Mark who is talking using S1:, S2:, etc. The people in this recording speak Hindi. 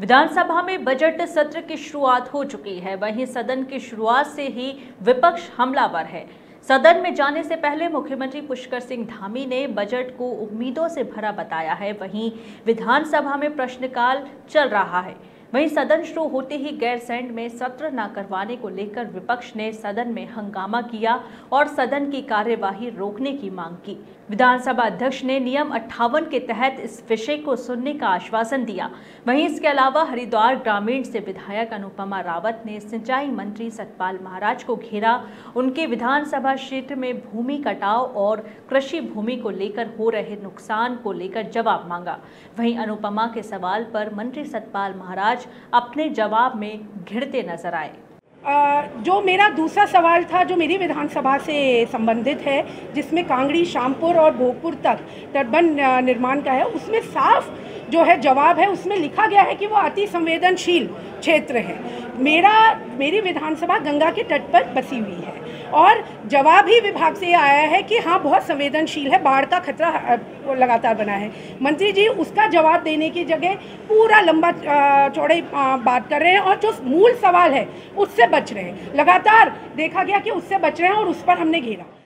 S1: विधानसभा में बजट सत्र की शुरुआत हो चुकी है। वहीं सदन की शुरुआत से ही विपक्ष हमलावर है। सदन में जाने से पहले मुख्यमंत्री पुष्कर सिंह धामी ने बजट को उम्मीदों से भरा बताया है। वहीं विधानसभा में प्रश्नकाल चल रहा है। वहीं सदन शुरू होते ही गैरसैंड में सत्र न करवाने को लेकर विपक्ष ने सदन में हंगामा किया और सदन की कार्यवाही रोकने की मांग की। विधानसभा अध्यक्ष ने नियम अट्ठावन के तहत इस विषय को सुनने का आश्वासन दिया। वहीं इसके अलावा हरिद्वार ग्रामीण से विधायक अनुपमा रावत ने सिंचाई मंत्री सतपाल महाराज को घेरा। उनके विधानसभा क्षेत्र में भूमि कटाव और कृषि भूमि को लेकर हो रहे नुकसान को लेकर जवाब मांगा। वहीं अनुपमा के सवाल पर मंत्री सतपाल महाराज अपने जवाब में घिरते नज़र आए।
S2: जो मेरा दूसरा सवाल था, जो मेरी विधानसभा से संबंधित है, जिसमें कांगड़ी, शामपुर और भोगपुर तक तटबंध निर्माण का है, उसमें साफ़ जो है जवाब है, उसमें लिखा गया है कि वो अति संवेदनशील क्षेत्र है। मेरा, मेरी विधानसभा गंगा के तट पर बसी हुई है। और जवाब ही विभाग से आया है कि हाँ बहुत संवेदनशील है, बाढ़ का खतरा लगातार बना है। मंत्री जी, उसका जवाब देने की जगह पूरा लंबा चौड़े बात कर रहे हैं और जो मूल सवाल है, उससे बच रहे हैं। लगातार देखा गया कि उससे बच रहे हैं और उस पर हमने घेरा।